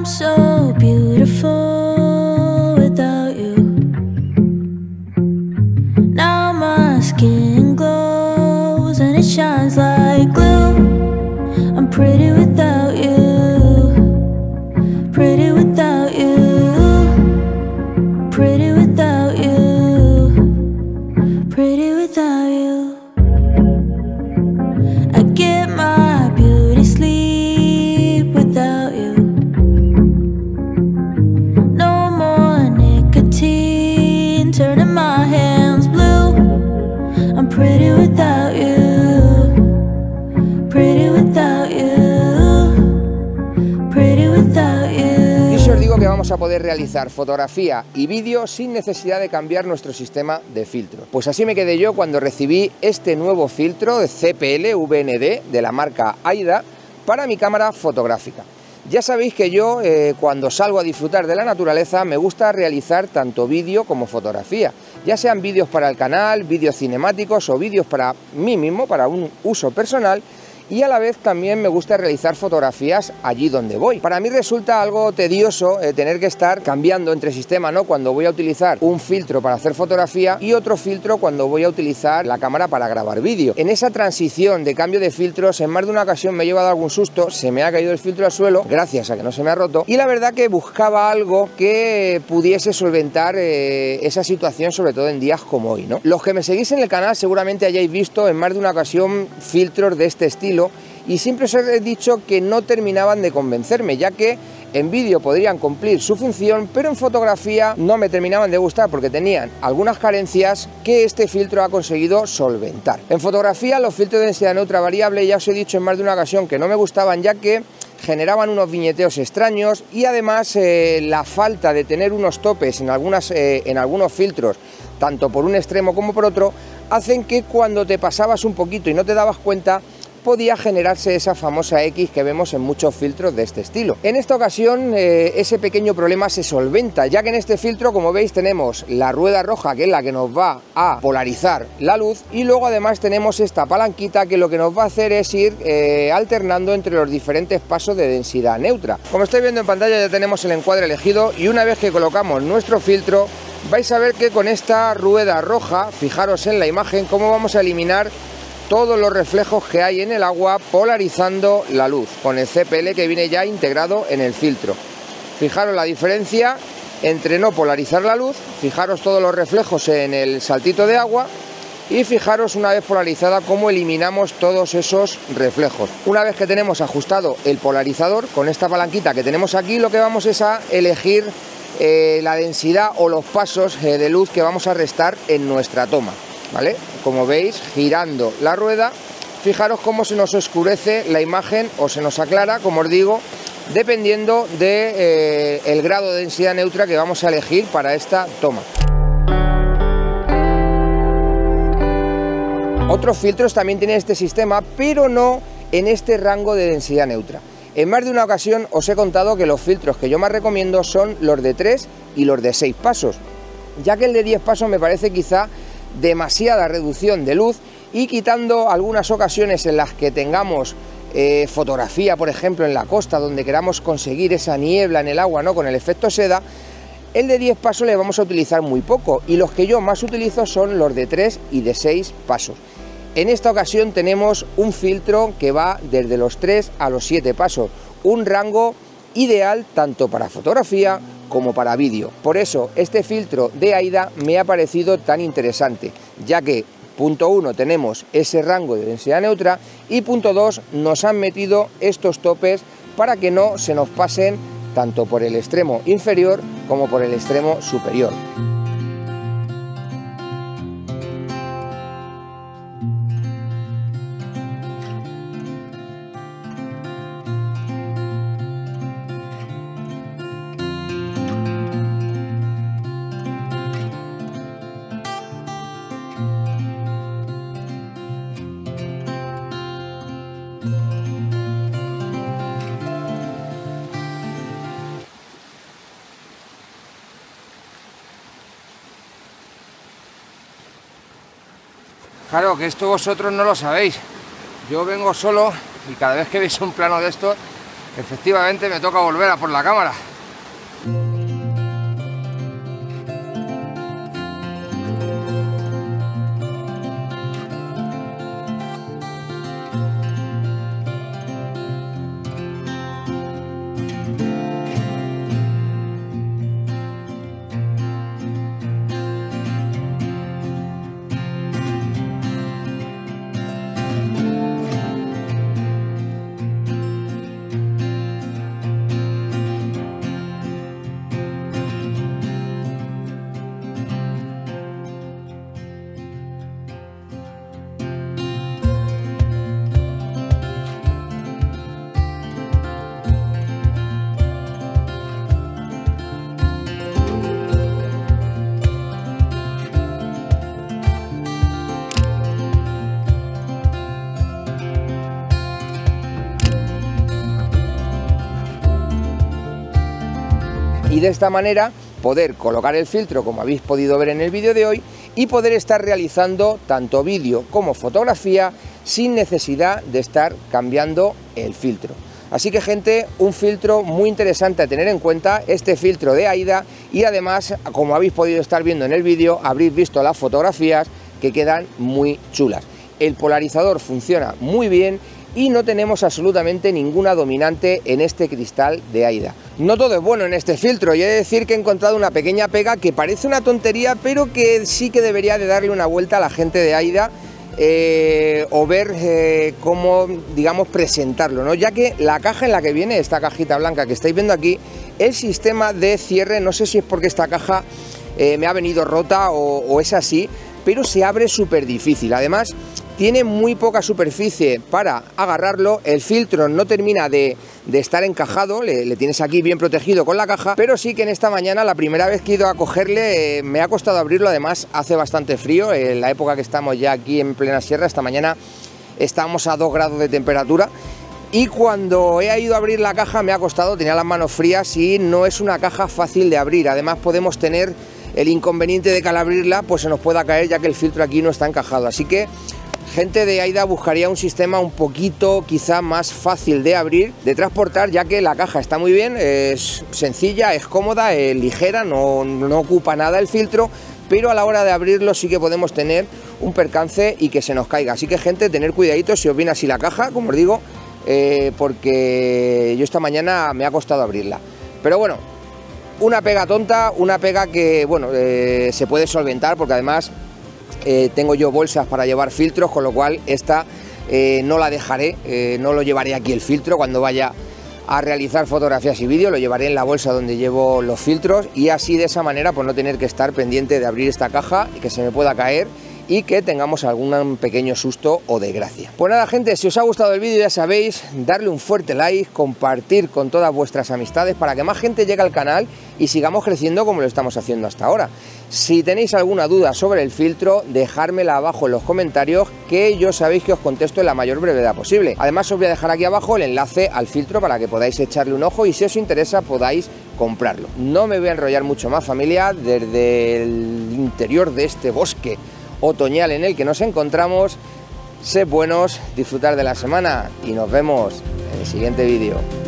I'm so beautiful without you. Now my skin glows and it shines like glue. I'm pretty without a poder realizar fotografía y vídeo sin necesidad de cambiar nuestro sistema de filtro. Pues así me quedé yo cuando recibí este nuevo filtro de CPL VND de la marca AIDA para mi cámara fotográfica. Ya sabéis que yo eh, cuando salgo a disfrutar de la naturaleza me gusta realizar tanto vídeo como fotografía, ya sean vídeos para el canal, vídeos cinemáticos o vídeos para mí mismo, para un uso personal y a la vez también me gusta realizar fotografías allí donde voy. Para mí resulta algo tedioso eh, tener que estar cambiando entre sistemas, ¿no? Cuando voy a utilizar un filtro para hacer fotografía y otro filtro cuando voy a utilizar la cámara para grabar vídeo. En esa transición de cambio de filtros, en más de una ocasión me he llevado algún susto, se me ha caído el filtro al suelo, gracias a que no se me ha roto, y la verdad que buscaba algo que pudiese solventar eh, esa situación, sobre todo en días como hoy, ¿no? Los que me seguís en el canal seguramente hayáis visto en más de una ocasión filtros de este estilo y siempre os he dicho que no terminaban de convencerme, ya que en vídeo podrían cumplir su función, pero en fotografía no me terminaban de gustar porque tenían algunas carencias que este filtro ha conseguido solventar. En fotografía los filtros de densidad neutra variable ya os he dicho en más de una ocasión que no me gustaban ya que generaban unos viñeteos extraños y además eh, la falta de tener unos topes en, eh, en algunos filtros, tanto por un extremo como por otro, hacen que cuando te pasabas un poquito y no te dabas cuenta, podía generarse esa famosa X que vemos en muchos filtros de este estilo. En esta ocasión eh, ese pequeño problema se solventa, ya que en este filtro, como veis, tenemos la rueda roja, que es la que nos va a polarizar la luz, y luego además tenemos esta palanquita que lo que nos va a hacer es ir eh, alternando entre los diferentes pasos de densidad neutra. Como estáis viendo en pantalla ya tenemos el encuadre elegido y una vez que colocamos nuestro filtro, vais a ver que con esta rueda roja, fijaros en la imagen, cómo vamos a eliminar todos los reflejos que hay en el agua polarizando la luz con el CPL que viene ya integrado en el filtro. Fijaros la diferencia entre no polarizar la luz, fijaros todos los reflejos en el saltito de agua y fijaros una vez polarizada cómo eliminamos todos esos reflejos. Una vez que tenemos ajustado el polarizador con esta palanquita que tenemos aquí, lo que vamos es a elegir eh, la densidad o los pasos eh, de luz que vamos a restar en nuestra toma. ¿Vale? Como veis, girando la rueda, fijaros cómo se nos oscurece la imagen o se nos aclara, como os digo, dependiendo del de, eh, grado de densidad neutra que vamos a elegir para esta toma. Otros filtros también tienen este sistema, pero no en este rango de densidad neutra. En más de una ocasión os he contado que los filtros que yo más recomiendo son los de 3 y los de 6 pasos, ya que el de 10 pasos me parece quizá demasiada reducción de luz y quitando algunas ocasiones en las que tengamos eh, fotografía, por ejemplo, en la costa, donde queramos conseguir esa niebla en el agua, ¿no? Con el efecto seda, el de 10 pasos le vamos a utilizar muy poco y los que yo más utilizo son los de 3 y de 6 pasos. En esta ocasión tenemos un filtro que va desde los 3 a los 7 pasos, un rango ideal tanto para fotografía como para vídeo. Por eso este filtro de AIDA me ha parecido tan interesante, ya que punto 1 tenemos ese rango de densidad neutra y punto 2 nos han metido estos topes para que no se nos pasen tanto por el extremo inferior como por el extremo superior. Claro, que esto vosotros no lo sabéis. Yo vengo solo y cada vez que veis un plano de estos Efectivamente me toca volver a por la cámara. Y de esta manera poder colocar el filtro como habéis podido ver en el vídeo de hoy y poder estar realizando tanto vídeo como fotografía sin necesidad de estar cambiando el filtro. Así que gente, un filtro muy interesante a tener en cuenta, este filtro de AIDA y además, como habéis podido estar viendo en el vídeo, habréis visto las fotografías que quedan muy chulas. El polarizador funciona muy bien y no tenemos absolutamente ninguna dominante en este cristal de AIDA. No todo es bueno en este filtro y he de decir que he encontrado una pequeña pega que parece una tontería pero que sí que debería de darle una vuelta a la gente de AIDA eh, o ver eh, cómo, digamos, presentarlo, ¿no? Ya que la caja en la que viene, esta cajita blanca que estáis viendo aquí, el sistema de cierre, no sé si es porque esta caja eh, me ha venido rota o, o es así, pero se abre súper difícil. Además, tiene muy poca superficie para agarrarlo, el filtro no termina de, estar encajado, le, tienes aquí bien protegido con la caja, pero sí que en esta mañana, la primera vez que he ido a cogerle, eh, me ha costado abrirlo, además hace bastante frío, en la época que estamos ya aquí en plena sierra, esta mañana estamos a 2 grados de temperatura, y cuando he ido a abrir la caja me ha costado, tenía las manos frías y no es una caja fácil de abrir, además podemos tener el inconveniente de que al abrirla pues se nos pueda caer ya que el filtro aquí no está encajado, así que gente de AIDA buscaría un sistema un poquito quizá más fácil de abrir, de transportar, ya que la caja está muy bien, es sencilla, es cómoda, es ligera, no, ocupa nada el filtro, pero a la hora de abrirlo sí que podemos tener un percance y que se nos caiga. Así que gente, tener cuidadito si os viene así la caja, como os digo, eh, porque yo esta mañana me ha costado abrirla. Pero bueno, una pega tonta, una pega que bueno, eh, se puede solventar porque además eh, tengo yo bolsas para llevar filtros, con lo cual esta eh, no la dejaré, no lo llevaré aquí el filtro. Cuando vaya a realizar fotografías y vídeos, lo llevaré en la bolsa donde llevo los filtros y así de esa manera pues no tener que estar pendiente de abrir esta caja y que se me pueda caer y que tengamos algún pequeño susto o desgracia. Pues nada gente, si os ha gustado el vídeo ya sabéis, darle un fuerte like, compartir con todas vuestras amistades para que más gente llegue al canal y sigamos creciendo como lo estamos haciendo hasta ahora. Si tenéis alguna duda sobre el filtro, dejármela abajo en los comentarios que yo sabéis que os contesto en la mayor brevedad posible. Además os voy a dejar aquí abajo el enlace al filtro para que podáis echarle un ojo y si os interesa podáis comprarlo. No me voy a enrollar mucho más familia desde el interior de este bosque otoñal en el que nos encontramos. Sed buenos, disfrutar de la semana y nos vemos en el siguiente vídeo.